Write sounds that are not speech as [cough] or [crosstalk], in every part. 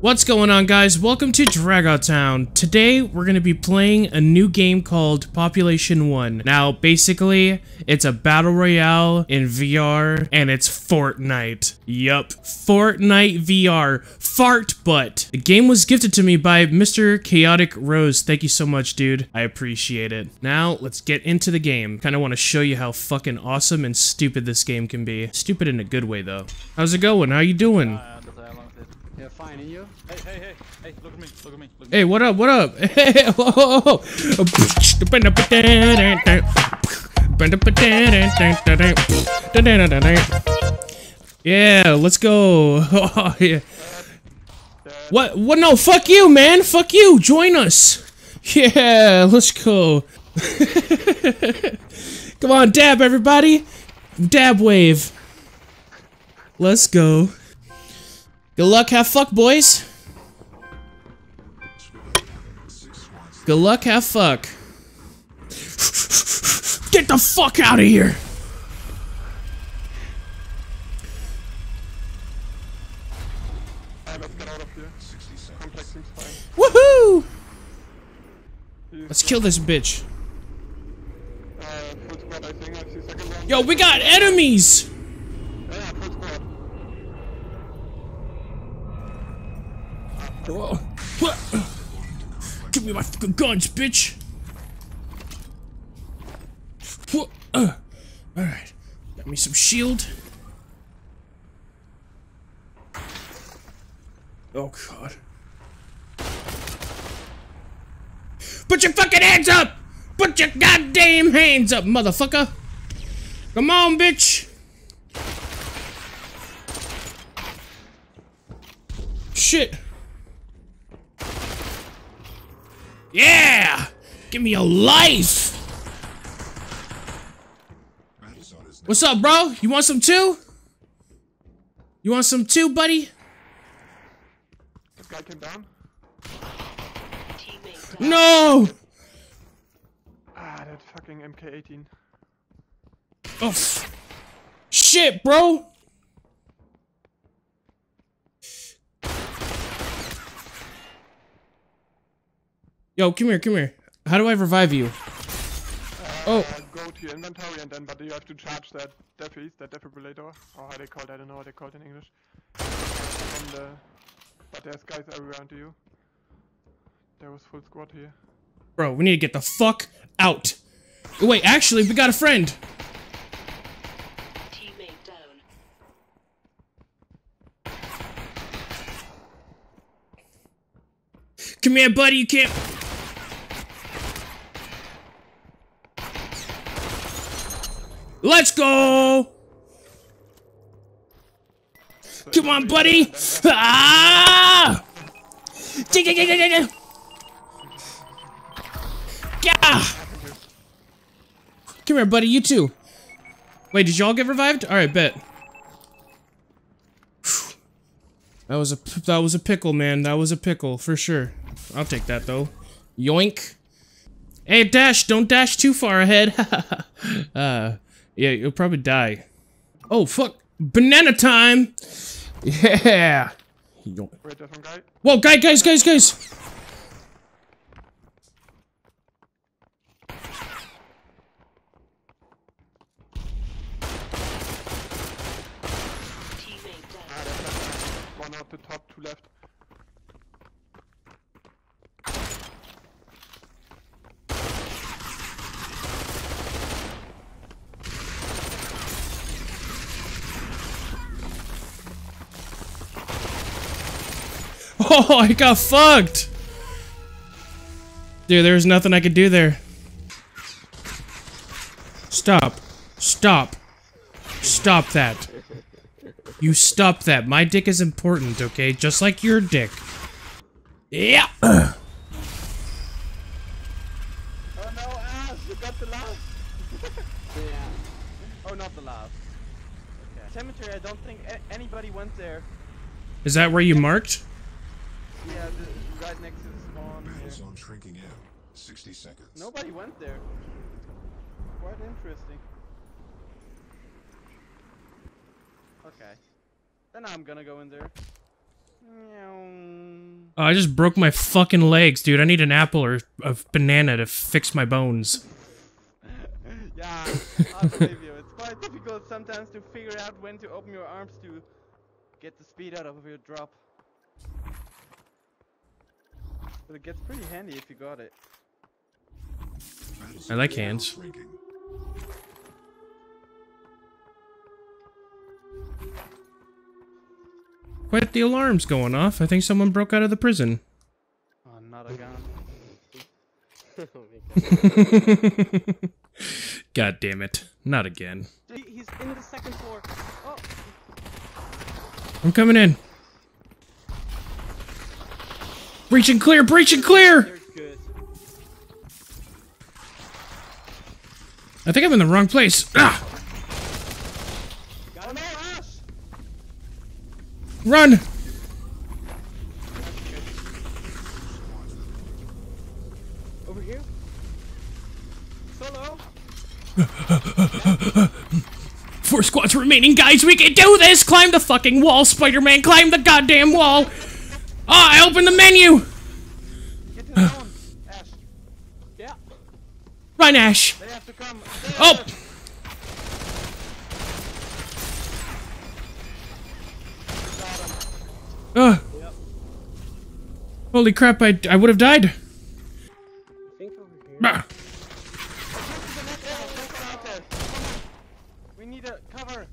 What's going on guys? Welcome to Dragawh Town. Today we're going to be playing a new game called Population 1. Now basically it's a battle royale in VR and it's Fortnite. Yup, Fortnite VR. Fart butt. The game was gifted to me by Mr. Chaotic Rose. Thank you so much dude. I appreciate it. Now let's get into the game. Kind of want to show you how fucking awesome and stupid this game can be. Stupid in a good way though. How's it going? How are you doing? Uh, Yeah, fine, and you? Hey, hey, hey, hey, look at me, look at me, look at me. What up? What up? [laughs] Hey, whoa, whoa, whoa. Yeah, let's go. Oh, [laughs] yeah. What? What? No, fuck you, man. Fuck you. Join us. Yeah, let's go. [laughs] Come on, dab, everybody. Dab wave. Let's go. Good luck, have fuck, boys. Good luck, have fuck. Get the fuck out of here! Let's get out of here. Complex seems fine. Woohoo! Let's kill this bitch. Uh, full squad, I think. I see second round. Yo, we got enemies! Yeah, full squad. What? Give me my fucking guns, bitch! Uh. Alright. Got me some shield. Oh god. Put your fucking hands up! Put your goddamn hands up, motherfucker! Come on, bitch! Shit! Yeah! Give me a life! What's up, bro? You want some too? You want some too, buddy? This guy came down. No! Ah, that fucking MK18. Oh, shit, bro! Yo, come here, come here. How do I revive you? Oh, Uh, go to your inventory and then, but you have to charge that defies, that defibrillator, or how they call it, I don't know what they call it in English. And, uh, but there's guys everywhere onto you. There was full squad here. bro, we need to get the fuck out. Wait, actually, we got a friend. Teammate down. Come here, buddy, you can't. Let's go! Come on, buddy! Ah! Yeah! Come here, buddy, you too. Wait, did y'all get revived? Alright, bet. That was a that was a pickle, man. That was a pickle for sure. I'll take that though. Yoink. Hey, dash! Don't dash too far ahead. [laughs] uh, yeah, you'll probably die. Oh fuck! Banana time! Yeah. Yoink. Wait, there's one guy. Whoa, guys, guys, guys, guys! Teammate down. Ah, there's that guy. One out the top, two left. Oh, I got fucked! Dude, there was nothing I could do there. Stop. Stop. Stop that. You stop that. My dick is important, okay? Just like your dick. Yeah. [clears throat] Oh no, Ash, you got the last! [laughs] Yeah. Oh, not the last. Cemetery, I don't think anybody went there. Is that where you marked? Yeah, the, right next to the spawn Battle here. zone shrinking in. 60 seconds. Nobody went there. Quite interesting. Okay. Then I'm gonna go in there. Oh, I just broke my fucking legs, dude. I need an apple or a banana to fix my bones. [laughs] yeah, I believe you. It's quite difficult sometimes to figure out when to open your arms to get the speed out of your drop. But it gets pretty handy if you got it. I like hands. Shrinking. Quite the alarm's going off. I think someone broke out of the prison. Oh, not a gun. [laughs] Oh [laughs] God damn it. Not again. He's in the second floor. Oh, I'm coming in. Breach and clear, breach and clear! I think I'm in the wrong place. Ah! Got him out, Ash! Run! Over here. Solo. Four squads remaining, guys. We can do this! Climb the fucking wall, Spider-Man. Climb the goddamn wall! Ah, I opened the menu! The Ash. Yeah, Run, Ash! they have to come. Oh! Ugh. Holy crap, I, I would have died. Think over here. We need a cover.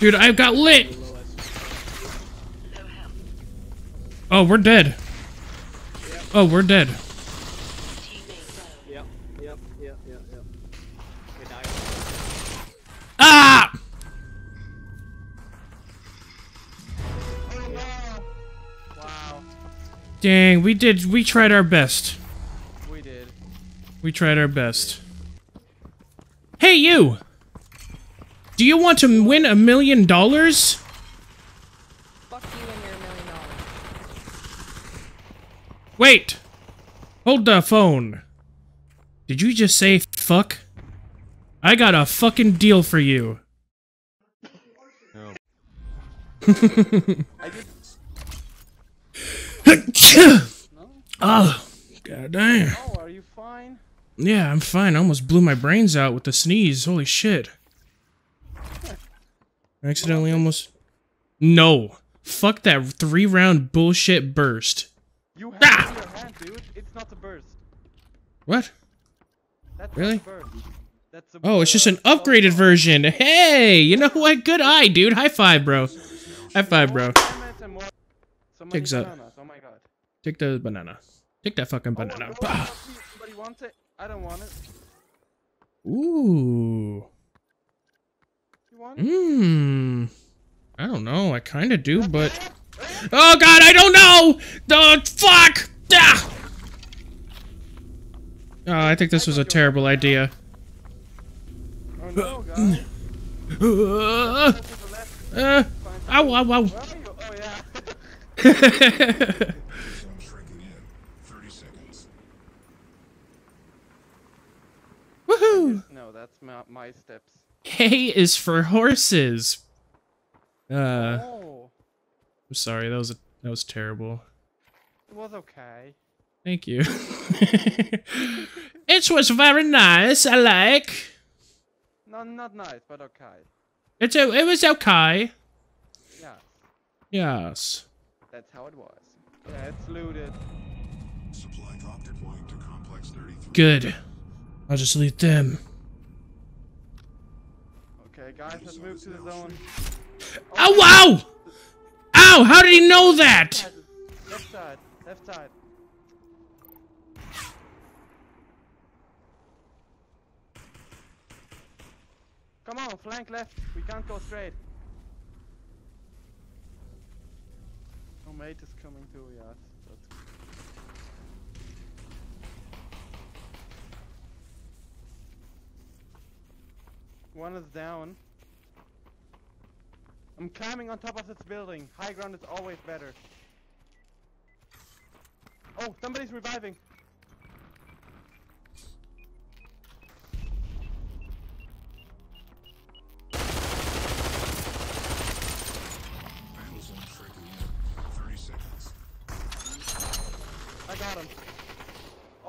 Dude, I got lit! Oh, we're dead. Oh, we're dead. Yep, yep, yep, yep, yep. Okay, die. Ah! Wow, Dang, we did, we tried our best. we did. We tried our best. Hey, you! Do you want to win a million dollars? Fuck you and your million dollars. Wait! Hold the phone. Did you just say fuck? I got a fucking deal for you. I [laughs] did. oh, god damn. Oh, are you fine? Yeah, I'm fine. I almost blew my brains out with the sneeze. Holy shit. I accidentally almost. No. Fuck that three round bullshit burst. You have Ah! It in your hand, dude. It's not a burst. What? That's Really? not a burst. That's a Oh, it's just an upgraded version. Hey, you know what? Good eye, dude. High five, bro. High five, bro. More damage and more- So many Takes up. bananas, Oh my god. Take the banana. Take that fucking banana. oh, Somebody wants it? I don't want it. Ooh. You want it? Mmm. I don't know. I kind of do, but. Oh god, I don't know! The fuck! Ah! Oh, I think this was a terrible idea. Oh no, guys. Uh, uh, ow, ow, ow. Where are you? Oh yeah. Zone shrinking in. 30 seconds. Woohoo! no, that's my, my steps. Hay is for horses. Uh, oh, I'm sorry. That was a, that was terrible. it was okay. Thank you. it was very nice. I like. No, not nice, but okay. It's a, it was okay. Yeah, Yes. that's how it was. Yeah, it's looted. Supply drop deploying to complex 33. Good. I'll just loot them. Okay, guys, let's move to the zone. Oh wow! Ow! How did he know that? Left side, left side. Come on, flank left. We can't go straight. Oh, mate is coming too. That's One is down. I'm climbing on top of this building. High ground is always better. Oh, somebody's reviving.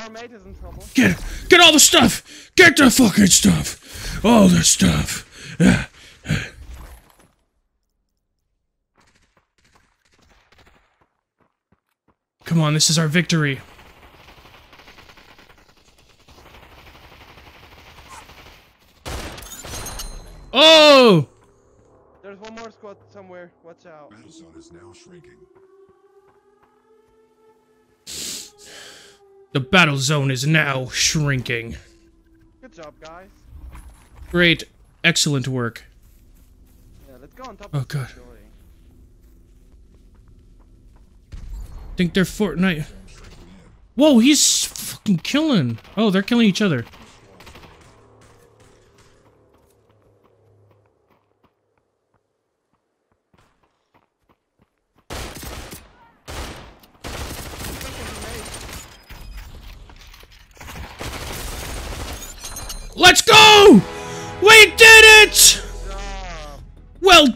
Our mate is in trouble. Get get all the stuff! Get the fucking stuff! All the stuff! Ah. Come on, this is our victory. Oh! There's one more squad somewhere. Watch out. Battle zone is now shrinking. The battle zone is now shrinking. Good job, guys. Great. Excellent work. Yeah, let's go on top Oh, of God. Think they're Fortnite. Whoa, he's fucking killing. Oh, they're killing each other.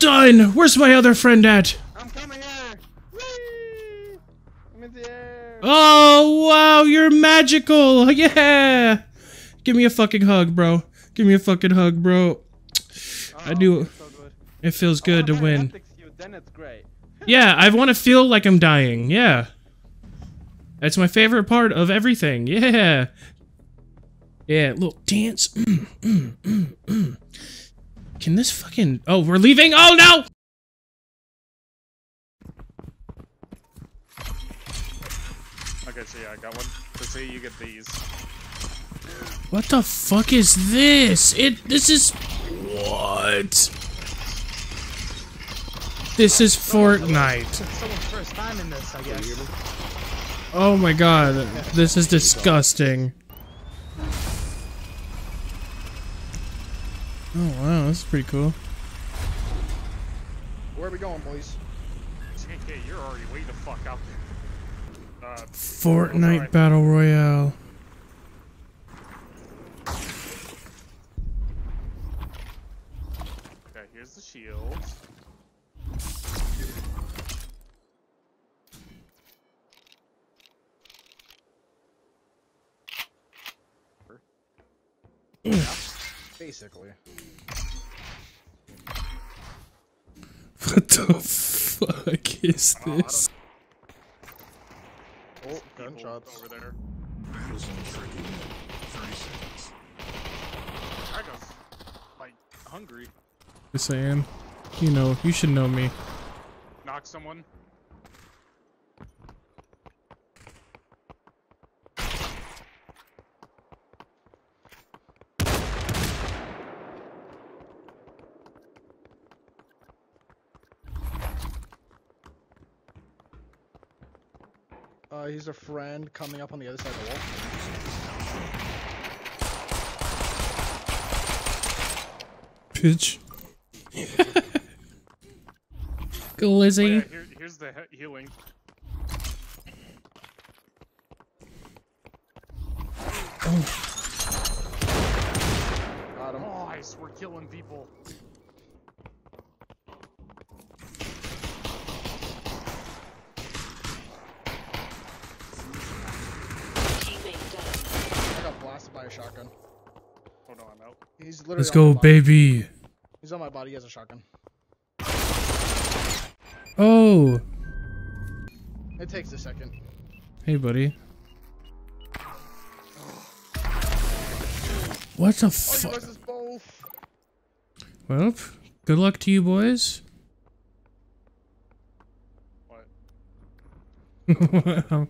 Done! Where's my other friend at? I'm coming here. Whee! I'm in the air. Oh, wow, you're magical! [laughs] Yeah! Give me a fucking hug, bro. Give me a fucking hug, bro. I Oh, do. so. It feels good to Oh, my win. You, then it's great. [laughs] Yeah, I want to feel like I'm dying. Yeah. That's my favorite part of everything. Yeah. Yeah, little dance. Mm, mm, mm, mm. Can this fucking... Oh, we're leaving? Oh, no! Okay, so yeah, I got one. Let's see, you get these. What the fuck is this? It... This is... What? This is Fortnite. Someone's first time in this, I guess. Oh my god. This is disgusting. Oh wow, this is pretty cool. Where are we going, boys? TK, you're already way the fuck out there. Uh, Fortnite Alright. Battle Royale. okay, here's the shields. Basically. What the fuck is oh, this? Oh, gunshots. over there. Battle zone shrinking in 30 seconds. I got like hungry. Just saying. You know, you should know me. Knock someone. Uh, he's a friend coming up on the other side of the wall. Pitch. Go [laughs] Oh, yeah, Lizzie. here, here's the he- healing. Got him. Nice, we're killing people. Oh no, I'm out. He's literally. Let's go, baby. He's on my body. He has a shotgun. Oh. It takes a second. Hey, buddy. What the Oh, fuck? guys is both. Well, good luck to you boys. What? [laughs]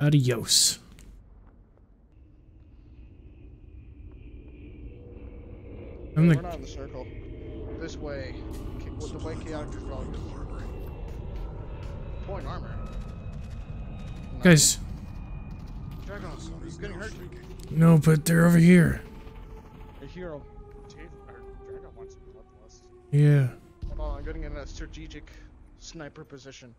Adios. I'm We're not in the circle. This way. With the way chaotic is relative. Point armor. guys. Dragon, he's getting hurt. No, but they're over here. A hero. Chief, or Dragon wants some bloodlust. Yeah. Hold on, I'm getting in a strategic sniper position.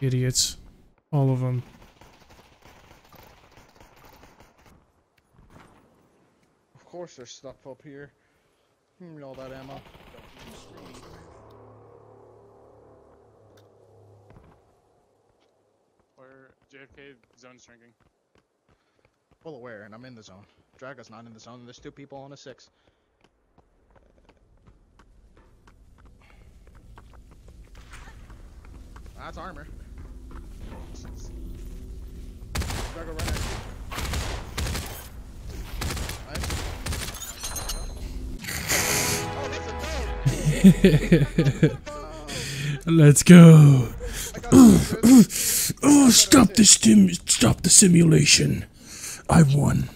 Idiots. All of them. Of course there's stuff up here. Give me all that ammo. Where JFK zone shrinking. Well aware, and I'm in the zone. Drago's not in the zone, there's two people on a six. That's armor. [laughs] Let's go. [coughs] Oh, stop the stim stop the simulation. I won.